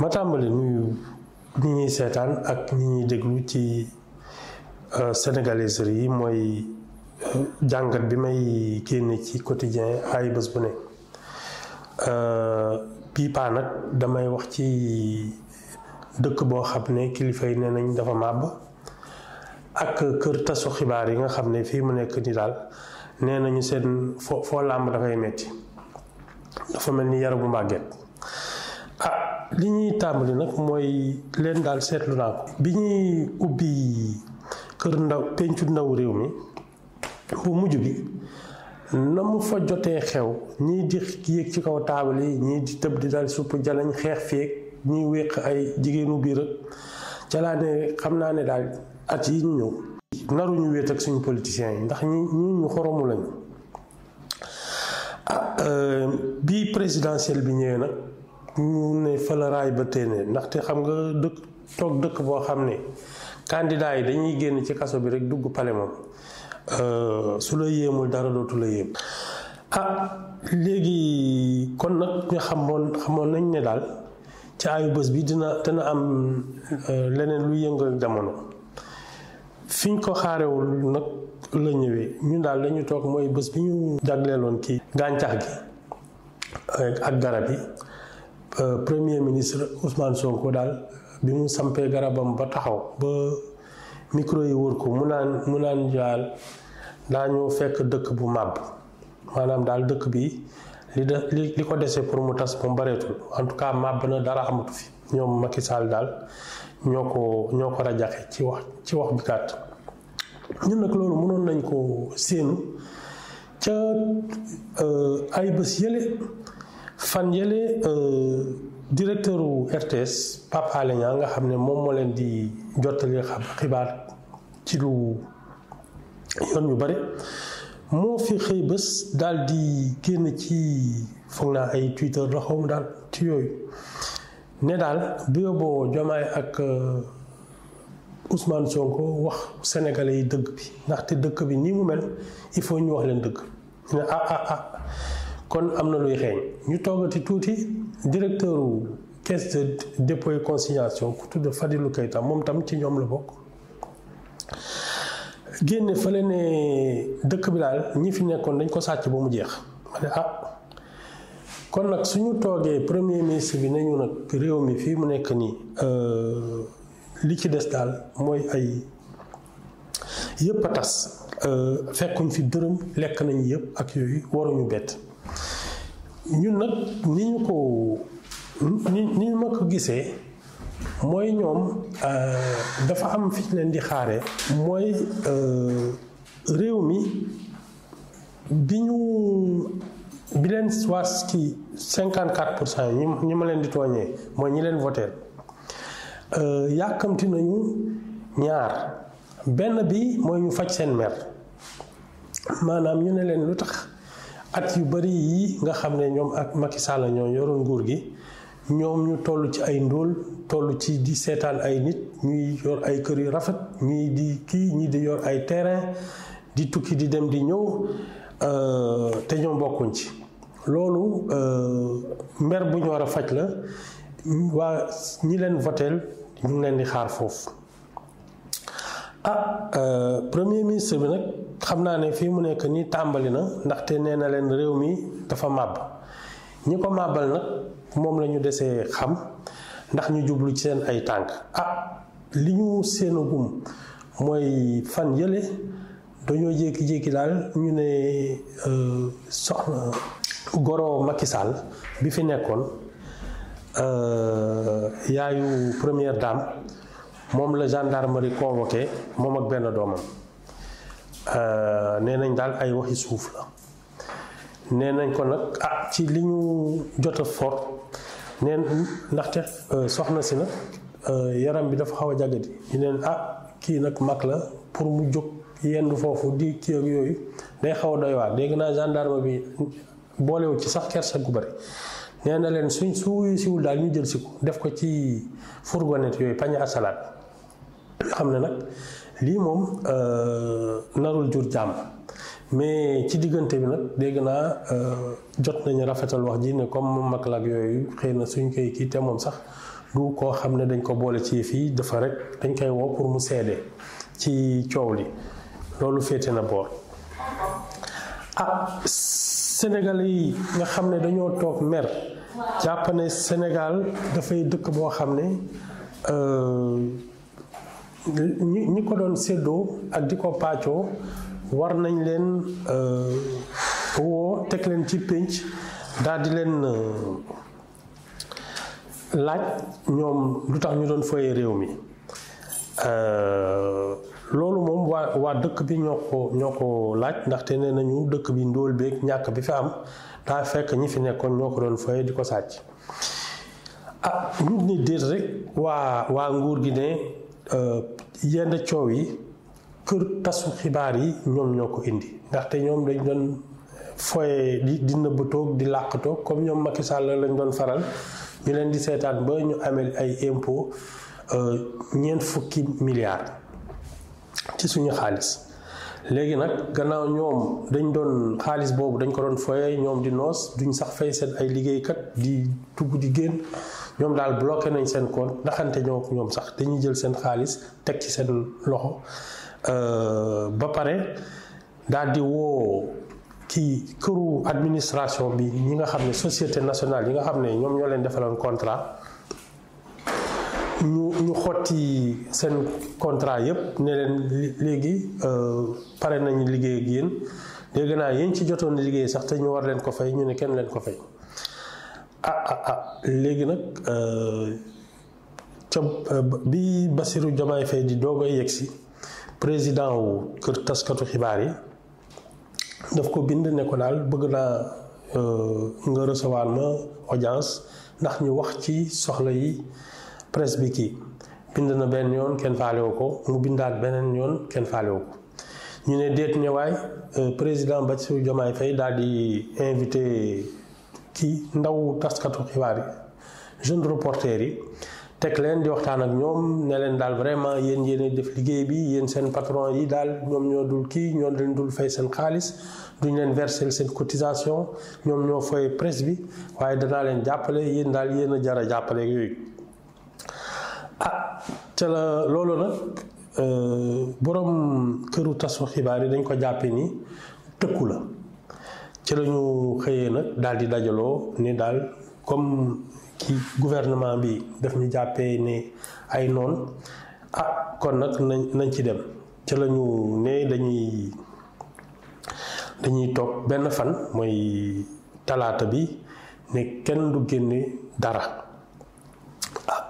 ma tàmbali nuyu ñi ñuy seetaan ak ñi ñuy déglu ci sénégaliserie yi mooy jàngat bi may génne ci quotidien ay bés bu ne bii paa nag damay wax ci dëkk boo xam ne kilifa yi nee nañ dafa màbb ak kër tasu xibaar yi nga xam ne fii mu nekk ni daal nee nañu seen foo foo làmb dafay metti dafa mel ni yaramu màgget ah li ñuy tàmbali nag mooy leen daal seetlu naa ko bi ñuy ubbi kër ndaw pencu ndaw réew mi bu mujj bi na mu fa jotee xew ñii di yéeg ci kaw taabal yi ñii di tëb di dal supp jalañ xeex feeg ñuy wéq ay jigéenu biir ak ca laa ne xam naa ne daal at yi ñu ñëw naruñu wéet ak suñu politiciens yi ndax ñi ñi ñu xoromu lañu ah bi présidentielle bi ñëwee nag ñu ne fa la raay ba téenee ndaxte xam nga dëkk toog dëkk boo xam ne candidat yi dañuy génn ci kaso bi rek dugg pale moom euh, su la yéemul dara dootu la yéem ah léegi kon nag ñu xamoon xamoon nañ ne daal ci ayu bés bi dina dina am euh, leneen lu yëngal jamono fiñ ko xaarewul nag la ñëwee ñun daal lañu toog mooy bés bi ñu jagleeloon kii gàncax gi euh, ak garab yi euh, premier ministre Ousmane Sonko daal bi mu sampee garabam ba taxaw ba micro yi wër ko mu naan mu naan daal daañoo fekk dëkk bu màbb maanaam daal dëkk bi li de li li ko dese pour mu tas moom bareetul en tout cas màbb na dara amatu fi ñoom Macky Sall daal ñoo ko ñoo ko rajaxe ci wax ci wax bi gàtt ñun nag loolu mënoon nañ ko séenu ca ay bés yële fan yële directeur u RTS Pape Alé Niang nga xam ne moom moo leen di jottali xam xibaar ci lu yoon yu bare moo fi xëy bés daal di génn ci foog naa ay Twitter la xaw ma daal ci yooyu ne daal bu yóbboo Diomaye ak Ousmane Sonko wax sénégalais yi dëgg bi ndaxte dëkk bi nii mu mel il faut ñu wax leen dëgg ñu ne ah ah ah kon am na luy xeeñ ñu toogati tuuti directeur wu caisse de dépôt et consignation ku tudd Fadilou Keita moom tam ci ñoom la bokk génne fële ne dëkk bi daal ñi fi nekkoon dañ ko sàcc ba mu jeex ma ne ah kon nag suñu toogee premier ministre bi nañu nag réew mi fii mu nekk nii euh, li ci des daal mooy ay yëpp a tas euh, fekkuñ fi dërëm lekk nañu yëpp ak yooyu waruñu bett ñun nag ni ñu ko ni ni ñu ma ko gisee mooy ñoom euh, dafa am fi leen di xaare mooy réew mi bi ñu bi leen waa ci 54 pour cent ñi ñi ma leen di tooñee mooy ñi leen voteel yàkkamti nañu ñaar benn bi mooy ñu faj seen mer maanaam ñu ne leen lu tax at yu bari yi nga xam ne ñoom ak Macky Sall ñoo yoroon nguur gi ñoom ñu toll ci ay ndóol toll ci di seetaan ay nit ñuy yor ay kër yu rafet ñii di kii ñii di yor ay terrain di tukki di dem di ñëw te ñoom bokkuñ ci loolu mer bu ñu war a faj la waa ñi leen voteel ñu ngi leen di xaar foofu ah euh, premier ministre bi nag xam naa ne fii mu nekk nii tàmbali na ndaxte nee na leen réew mi dafa màbb ñi ko màbbal nag moom la ñu desee xam ndax ñu jublu ci seen ay tànk ah li ñu seenagum mooy fan yële dañoo jékki-jékki daal ñu ne euh, soxna goro Macky Sall bi fi nekkoon euh, yaayu première dame moom la gendarmerie convoqué moom ak benn doomam euh, nee nañ daal ay waxi suuf la. nee nañ ko nag ah ci li ñu jot a for nee ndaxte euh, soxna si nag euh, yaram bi dafa xaw a jàggadi ñu neen ah kii nag mag la pour mu jóg yendu foofu di kii ak yooyu day xaw a doy waar dégg naa gendarme bi boolewu ci sax kersa gu bari nee na leen suñ su siwul daal ñu jël si ko def ko ci fourgonnette yooyu pañe asalaat xam ne nag lii moom euh, narul jur jàmm mais ci diggante bi nag dégg naa euh, jot nañu rafetal wax ji ne comme moom mag la yooyu xëy na suñ koy kii te moom sax du koo xam ne dañ ko boole ci yëf yi dafa rek dañ koy woo pour mu seede ci coow li loolu féete na boor ah sénégalais yi nga xam ne dañoo toog mer jàpp ne Sénégal dafay dëkk boo xam ne ñi ñi ko doon séddoo ak di ko paacoo war nañ leen woo teg leen ci pénc daal di leen laaj ñoom lu tax ñu doon foyee réew mi loolu moom waa waa dëkk bi ñoo ko ñoo ko laaj ndaxte nee nañu dëkk bi ndóol beeg ñàkk bi fi am daa fekk ñi fi nekkoon ñoo ko doon foyee di ko sàcc ah nit ñi déet rek waa waa nguur gi ne euh, yenn coow yi kër tasu xibaar yi ñoom ñoo ko indi ndaxte ñoom dañ doon foye di di nëbbatoog di làqatoog comme ñoom Macky Sall lañ doon faral ñu leen di seetaan ba ñu amel ay impôt euh, ñeent fukki milliards ci suñu xaalis léegi nag gannaaw ñoom dañ doon xaalis boobu dañ ko doon foye ñoom di noos duñ sax fay seen ay liggéeykat di dugg di génn ñoom daal bloqué nañ seen compte ndaxante ñoo ñoom sax dañuy jël seen xaalis teg ci seen loxo euh, ba pare daal di woo ci këru administration bi ñi nga xam ne société nationale yi nga xam ne ñoom ñoo leen defaloon contrat ñu ñu xotti seen contrat yëpp ne leen léegi euh, pare nañu liggéey ak yéen léegi naa yéen ci jotoon liggéey sax te ñu war leen ko fay ñu ne kenn leen ko fay ah ah ah léegi nag euh, ca euh, bi Bassirou Diomaye Faye di doog a yegsi président wu kër taskatu xibaar yi daf ko bind ne ko daal bëgg naa nga recevoir ma audience ndax ñu wax ci soxla yi presse bi kii bind na benn yoon kenn faalewu ko mu bindaat beneen yoon kenn faalewu ko ñu ne déet ñëwaay président Bassirou Diomaye Faye daal di invité ci ndaw taskatu xibaar yi jeune reporter yi teg leen di waxtaan ak ñoom ne leen daal vraiment yéen yéen def liggéey bi yéen seen patron yi daal ñoom ñoo dul kii ñoo leen dul fay seen xaalis duñ leen verser seen cotisation ñoom ñoo fay presse bi waaye danaa leen jàppale yéen daal yéen a jar a jàppale yooyu ah te la loolu nag borom këru tasu xibaar yi dañ ko jàppe ni tëkku la ci la ñu xëyee nag daal di dajaloo ni daal comme ki gouvernement bi daf ñu jàppee ne ay noon ah kon nag nañ nañ ci dem ci la ñu ne dañuy dañuy toog benn fan mooy talaata bi ne kenn du génne dara ah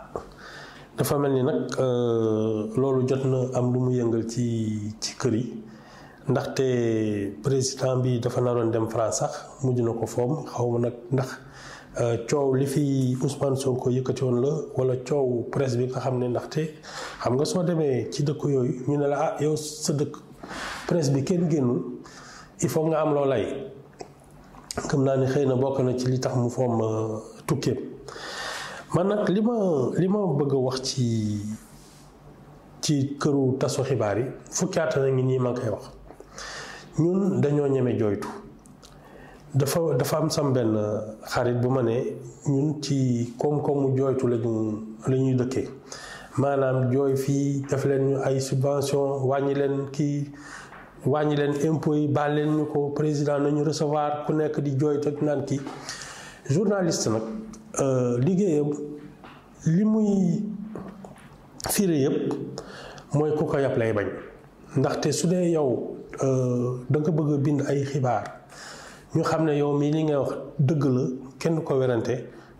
dafa mel ni nag euh, loolu jot na am lu mu yëngal ci ci kër yi ndaxte président bi dafa naroon dem France sax mujj na ko foom xaw ma nag ndax euh, coow li fi Ousmane Sonko yëkkati woon la wala coow presse bi nga xam ne ndaxte xam nga soo demee ci dëkk yooyu ñu ne la ah yow sa dëkk presse bi kenn génnul il faut nga am loo lay xam naa ne xëy na bokk na ci li tax mu fomm euh, tukkeem man nag li ma li ma bëgg a wax ci ci këru tasu xibaar yi fukki at na ngi nii ma koy wax ñun dañoo ñeme jooytu dafa dafa am sam benn xarit bu ma ne ñun ci koom-koomu jooytu lañu la ñuy dëkkee maanaam jooy fii def leen ñu ay subvention wàññi leen kii wàññi leen impôts yi baal leen ñu ko président nañu recevoir ku nekk di jooy te naan kii journaliste nag euh, liggéeyam li muy firi yëpp mooy ku ko yàpp lay bañ ndaxte su dee yow euh, da nga bëgg a bind ay xibaar ñu xam ne yow mii li ngay wax dëgg la kenn ko werante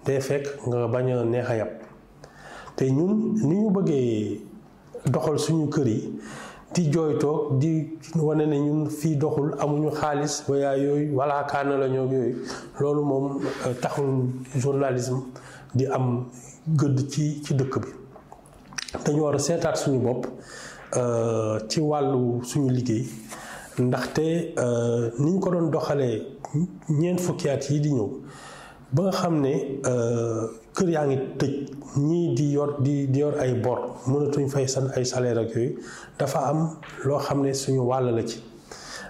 day fekk nga bañ a neex a yàpp te ñun ni ñu bëggee doxal suñu kër yi di jooytoo di wane ne ñun fii doxul amuñu xaalis wala yooyu wala kaana la ñoo yooyu loolu moom taxul journalisme di am gëdd ci ci dëkk bi dañu war a seetaat suñu bopp ci wàllu suñu liggéey ndaxte ni ñu ko doon doxalee ñeent fukki at yi di ñëw ba nga xam ne euh, kër yaa ngi tëj ñii di yor di di yor ay bor mënatuñ fay san ay salaire ak yooyu dafa am loo xam ne suñu wàll la ci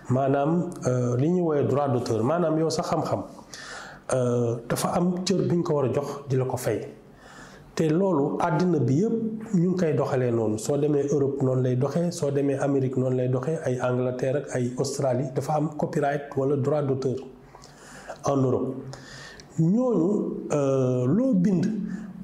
maanaam euh, li ñuy woowee droit d'auteur maanaam yow sa xam-xam euh, dafa am cër bi ñu ko war a jox di la ko fay te loolu àddina bi yëpp ñu ngi koy doxalee noonu soo demee Europe noonu lay doxee soo demee Amérique noonu lay doxee ay Angleterre ak ay Australie dafa am copyright wala droit d'auteur en Europe ñooñu euh, loo bind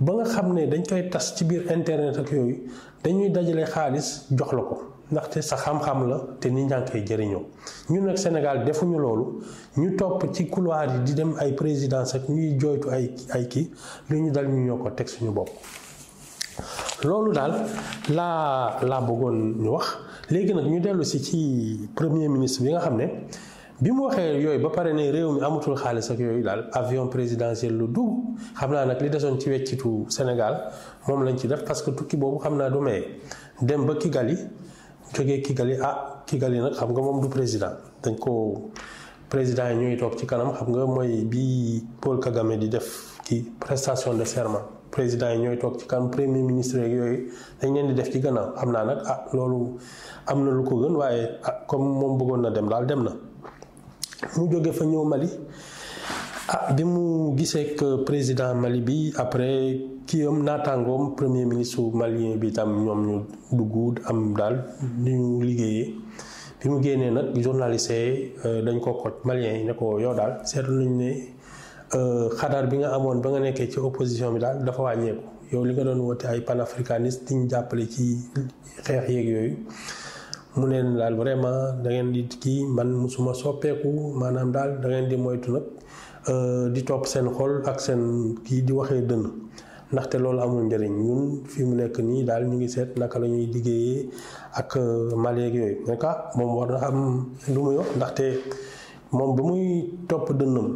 ba nga xam ne dañ koy tas ci biir internet ak yooyu dañuy dajale xaalis jox la ko ndaxte sa xam-xam la te nit ñaa ngi koy jëriñoo ñun nag Sénégal defuñu loolu ñu topp ci couloir yi di dem ay présidence ak ñuy jooytu ay ay kii lu ñu dal ñu ñoo ko teg suñu bopp. loolu daal laa laa bëggoon ñu wax léegi nag ñu dellu si ci premier ministre bi nga xam ne bi mu waxee yooyu ba pare ne réew mi amatul xaalis ak yooyu daal avion présidentiel lu dugg xam naa nag li desoon ci weccitu Sénégal moom lañ ci def parce que tukki boobu xam naa du maye dem ba Kigali jógee Kigali ah Kigali nag xam nga moom du président dañ ko président yi ñooy toog ci kanam xam nga mooy bi Paul Kagame di def kii prestation de serment président yi ñooy toog ci kanam premier ministre yeeg yooyu dañ leen di def ci gannaaw xam naa nag ah loolu. am na lu ko gën waaye ah comme moom bëggoon na dem daal dem na mu jóge fa ñëw Mali ah bi mu gisee que président Mali bi après kii am naataangoom premier ministre malien bi tam ñoom ñu dugg am daal ni ñu liggéeyee bi mu génnee nag journaliste yi dañ ko koj malien yi ne ko yow daal seetlu nañu ne xadaar bi nga amoon ba nga nekkee ci opposition bi daal dafa wàññeeku yow li nga doon woote ay panafricaniste di ñu jàppale ci xeex yeeg yooyu mu leen daal vraiment da ngeen di kii man musuma soppeeku maanaam daal da ngeen di moytu nag di topp seen xol ak seen kii di waxee dënn ndaxte loolu amul njëriñ ñun fi mu nekk nii daal ñu ngi seet naka la ñuy liggéeyee ak maleeg yooyu mais ka moom war na am lu muy wax ndaxte moom ba muy topp dënnam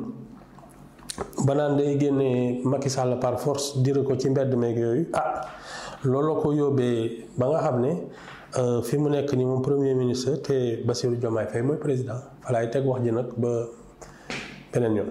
ba naan day génne Macky Sall par force dire ko ci mbedd meeg yooyu ah looloo ko yóbbee ba nga xam ne euh, fi mu nekk ni moom premier ministre te Bassirou Diomaye Faye mooy président falaay teg wax ji nag ba beneen yoon.